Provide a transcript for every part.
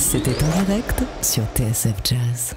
C'était en direct sur TSF Jazz.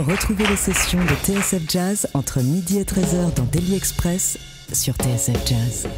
Retrouvez les sessions de TSF Jazz entre midi et 13h dans Daily Express sur TSF Jazz.